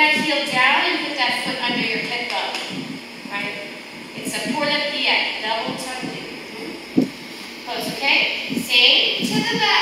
that heel down and put that foot under your hip bone. Right? It's a pull-up plie, double tendu. Mm-hmm. Close, okay? Same to the back.